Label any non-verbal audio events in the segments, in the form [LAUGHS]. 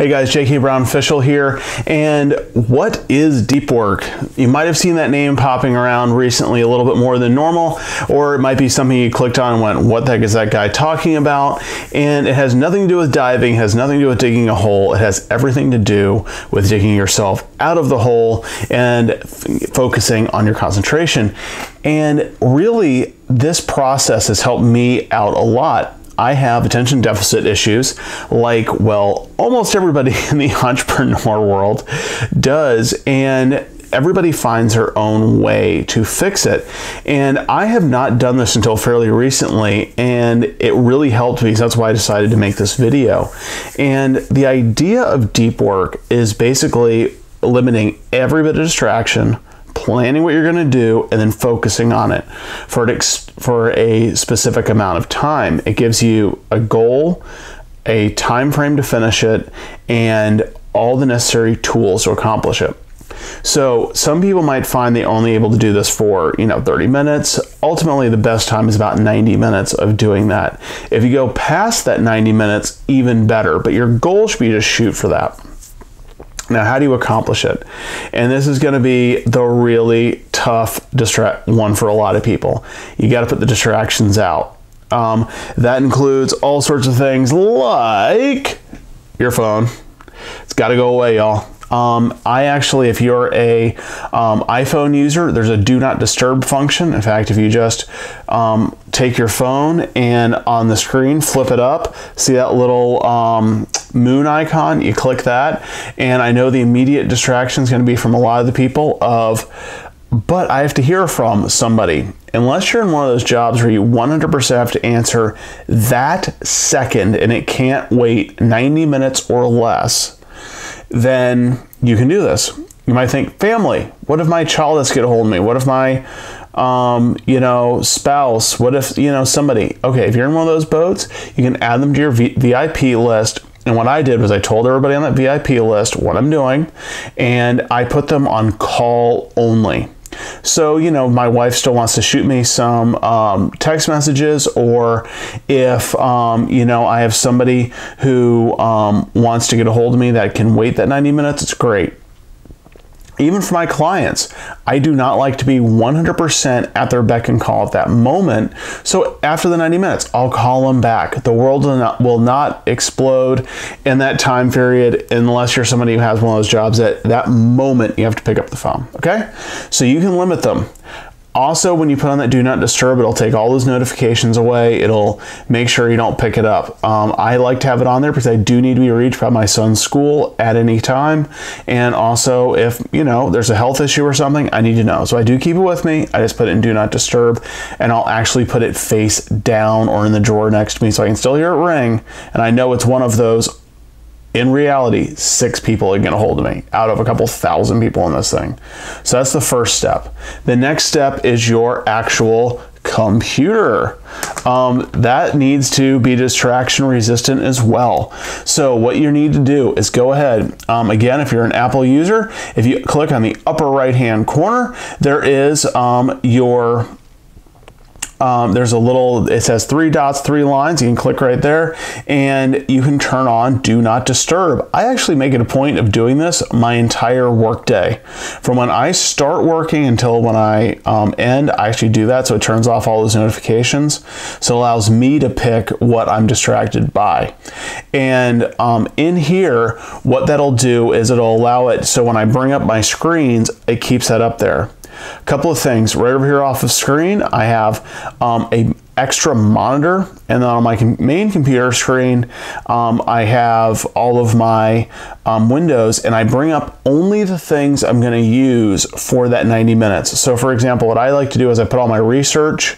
Hey guys, JK Brown Official here. And what is deep work? You might have seen that name popping around recently a little bit more than normal, or it might be something you clicked on and went, what the heck is that guy talking about? And it has nothing to do with diving, has nothing to do with digging a hole. It has everything to do with digging yourself out of the hole and focusing on your concentration. And really, this process has helped me out a lot I have attention deficit issues, like, well, almost everybody [LAUGHS] in the entrepreneur world does. And everybody finds their own way to fix it. And I have not done this until fairly recently, and it really helped me. So that's why I decided to make this video. And the idea of deep work is basically eliminating every bit of distraction planning what you're going to do and then focusing on it for for a specific amount of time. It gives you a goal, a time frame to finish it, and all the necessary tools to accomplish it. So some people might find they're only able to do this for, you know, 30 minutes. Ultimately, the best time is about 90 minutes of doing that. If you go past that 90 minutes, even better, but your goal should be to shoot for that. Now, how do you accomplish it? And this is going to be the really tough distract one for a lot of people. You got to put the distractions out. Um, that includes all sorts of things like your phone. It's got to go away, y'all. Um, I actually, if you're a um, iPhone user, there's a do not disturb function. In fact, if you just um, take your phone and on the screen flip it up, see that little um, moon icon, you click that, and I know the immediate distraction is going to be from a lot of the people of but I have to hear from somebody. Unless you're in one of those jobs where you 100% have to answer that second and it can't wait 90 minutes or less, then you can do this. You might think, family. What if my child has to get a hold of me? What if my, um, you know, spouse? What if you know somebody? Okay, if you're in one of those boats, you can add them to your v- VIP list. And what I did was I told everybody on that VIP list what I'm doing, and I put them on call only. So, you know, my wife still wants to shoot me some um, text messages, or if, um, you know, I have somebody who um, wants to get a hold of me that can wait that 90 minutes, it's great even for my clients, I do not like to be 100% at their beck and call at that moment. So after the 90 minutes, I'll call them back. The world will not, will not explode in that time period unless you're somebody who has one of those jobs at that moment you have to pick up the phone. Okay? So you can limit them. Also, when you put on that do not disturb, it'll take all those notifications away. It'll make sure you don't pick it up. Um, I like to have it on there because I do need to be reached by my son's school at any time. And also, if you know there's a health issue or something, I need to know. So I do keep it with me. I just put it in do not disturb, and I'll actually put it face down or in the drawer next to me so I can still hear it ring. And I know it's one of those in reality, six people are going to hold me out of a couple thousand people in this thing. So that's the first step. The next step is your actual computer. Um, that needs to be distraction resistant as well. So what you need to do is go ahead. Um, again, if you're an Apple user, if you click on the upper right hand corner, there is um, your um, there's a little, it says three dots, three lines. You can click right there and you can turn on do not disturb. I actually make it a point of doing this my entire workday. From when I start working until when I um, end, I actually do that. So it turns off all those notifications. So it allows me to pick what I'm distracted by. And um, in here, what that'll do is it'll allow it so when I bring up my screens, it keeps that up there. A couple of things. Right over here off the screen, I have um, a extra monitor. And then on my main computer screen um, I have all of my um, windows. And I bring up only the things I'm going to use for that 90 minutes. So for example what I like to do is I put all my research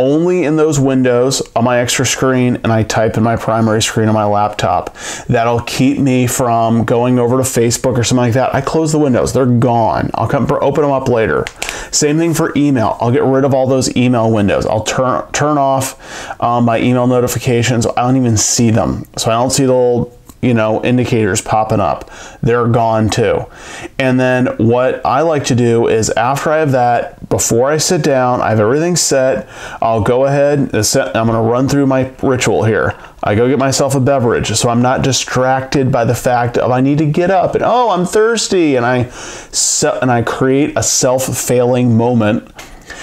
only in those windows on my extra screen and I type in my primary screen on my laptop. That'll keep me from going over to Facebook or something like that. I close the windows, they're gone. I'll come open them up later. Same thing for email. I'll get rid of all those email windows. I'll turn turn off um, my email notifications. I don't even see them. So I don't see the little you know, indicators popping up. They're gone too. And then what I like to do is after I have that before I sit down, I have everything set. I'll go ahead and set, I'm going to run through my ritual here. I go get myself a beverage so I'm not distracted by the fact of I need to get up and oh, I'm thirsty and I set, and I create a self-failing moment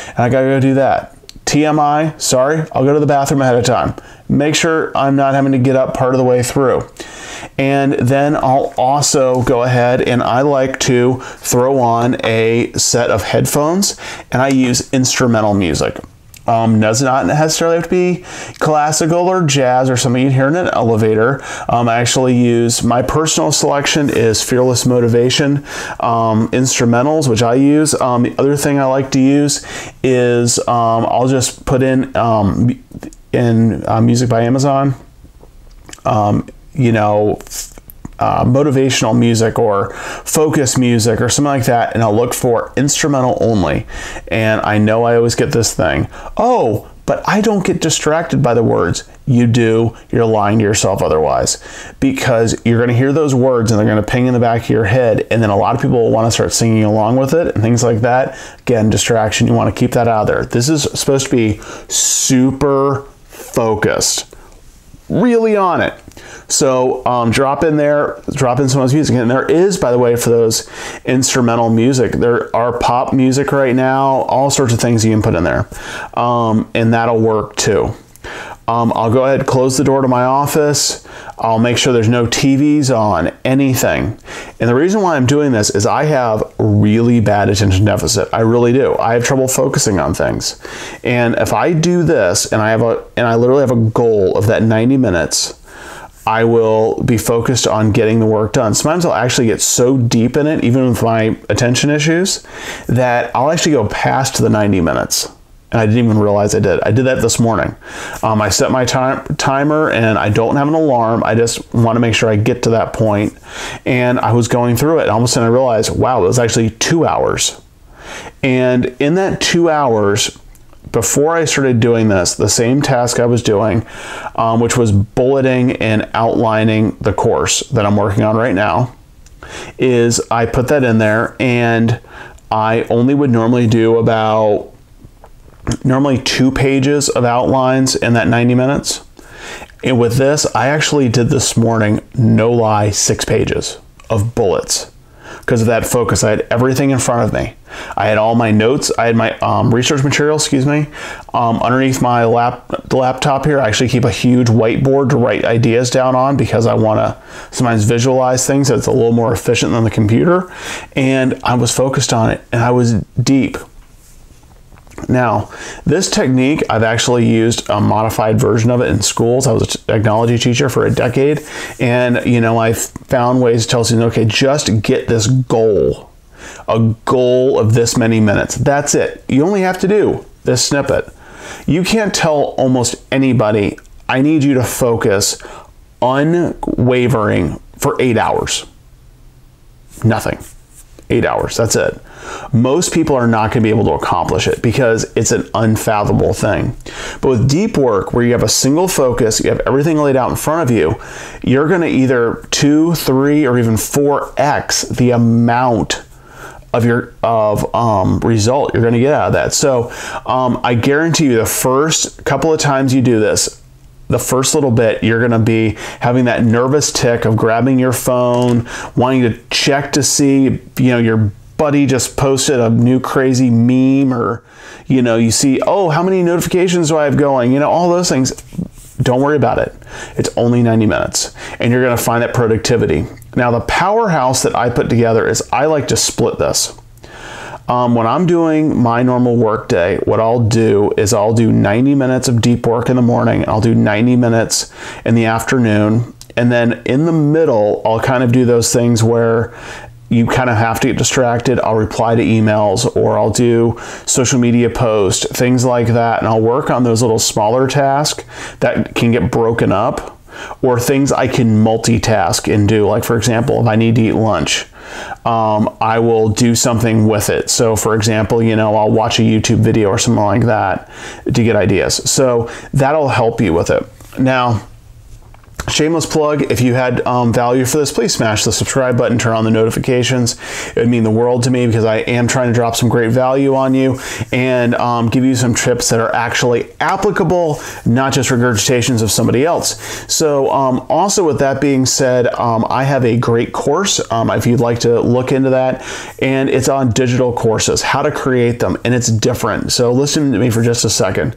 and I got to go do that. TMI, sorry, I'll go to the bathroom ahead of time. Make sure I'm not having to get up part of the way through. And then I'll also go ahead and I like to throw on a set of headphones and I use instrumental music. Um, does not necessarily have to be classical or jazz or something you'd hear in an elevator. Um, I actually use my personal selection is Fearless Motivation um, instrumentals, which I use. Um, the other thing I like to use is um, I'll just put in um, in uh, music by Amazon. You know, uh, motivational music or focus music or something like that, and I'll look for instrumental only. And I know I always get this thing oh, but I don't get distracted by the words. You do, you're lying to yourself otherwise. Because you're going to hear those words and they're going to ping in the back of your head, and then a lot of people will want to start singing along with it and things like that. Again, distraction, you want to keep that out of there. This is supposed to be super focused, really on it. So um, drop in there, drop in some of someone's music. And there is, by the way, for those instrumental music, there are pop music right now, all sorts of things you can put in there. Um, and that'll work too. Um, I'll go ahead close the door to my office. I'll make sure there's no TVs on, anything. And the reason why I'm doing this is I have really bad attention deficit. I really do. I have trouble focusing on things. And if I do this and I have a and I literally have a goal of that 90 minutes, I will be focused on getting the work done. Sometimes I'll actually get so deep in it, even with my attention issues, that I'll actually go past the 90 minutes. And I didn't even realize I did. I did that this morning. Um, I set my time, timer and I don't have an alarm. I just want to make sure I get to that point. And I was going through it. And all of a sudden I realized, wow, it was actually two hours. And in that two hours, before I started doing this, the same task I was doing, um, which was bulleting and outlining the course that I'm working on right now, is I put that in there and I only would normally do about normally two pages of outlines in that 90 minutes. And with this, I actually did this morning, no lie, six pages of bullets because of that focus. I had everything in front of me. I had all my notes. I had my um, research material, excuse me, um, underneath my lap laptop here. I actually keep a huge whiteboard to write ideas down on because I want to sometimes visualize things that's a little more efficient than the computer. And I was focused on it, and I was deep. Now, this technique, I've actually used a modified version of it in schools. I was a technology teacher for a decade, and you know, I found ways to tell students, okay, just get this goal, a goal of this many minutes. That's it. You only have to do this snippet. You can't tell almost anybody, I need you to focus unwavering for eight hours. Nothing. Eight hours. That's it most people are not going to be able to accomplish it because it's an unfathomable thing. But with deep work, where you have a single focus, you have everything laid out in front of you, you're going to either two, three, or even 4x the amount of your of um, result you're going to get out of that. So um, I guarantee you, the first couple of times you do this, the first little bit, you're going to be having that nervous tick of grabbing your phone, wanting to check to see, you know, your buddy just posted a new crazy meme or you know you see oh how many notifications do i have going? You know all those things. Don't worry about it. It's only 90 minutes and you're going to find that productivity. Now the powerhouse that i put together is i like to split this um, when i'm doing my normal work day what i'll do is i'll do 90 minutes of deep work in the morning i'll do 90 minutes in the afternoon and then in the middle i'll kind of do those things where you kind of have to get distracted, I'll reply to emails or I'll do social media posts, things like that. And I'll work on those little smaller tasks that can get broken up or things I can multitask and do. Like, for example, if I need to eat lunch, um, I will do something with it. So, for example, you know, I'll watch a YouTube video or something like that to get ideas. So, that'll help you with it. Now, Shameless plug, if you had um, value for this, please smash the subscribe button, turn on the notifications. It would mean the world to me because I am trying to drop some great value on you and um, give you some tips that are actually applicable, not just regurgitations of somebody else. So, um, also with that being said, um, I have a great course um, if you'd like to look into that, and it's on digital courses, how to create them, and it's different. So, listen to me for just a second.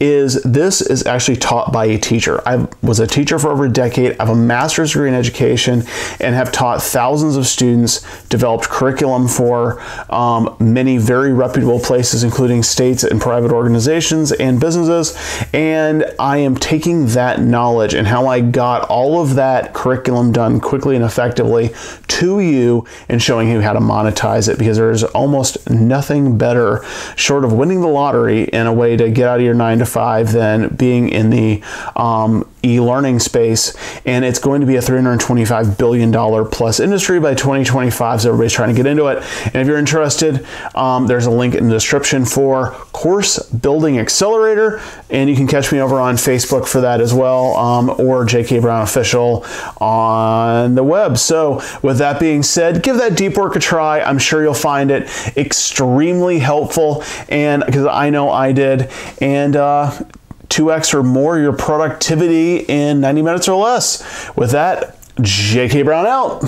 Is this is actually taught by a teacher? I was a teacher for over decade. I have a master's degree in education and have taught thousands of students, developed curriculum for um, many very reputable places, including states and private organizations and businesses. And I am taking that knowledge and how I got all of that curriculum done quickly and effectively to you and showing you how to monetize it because there's almost nothing better short of winning the lottery in a way to get out of your nine to five than being in the um, e-learning space and it's going to be a 325 billion dollar plus industry by 2025 so everybody's trying to get into it. And if you're interested um, there's a link in the description for course building accelerator and you can catch me over on facebook for that as well um, or jk brown official on the web. So with that being said give that deep work a try. I'm sure you'll find it extremely helpful and because i know i did and uh, 2x or more your productivity in 90 minutes or less. With that, JK Brown out.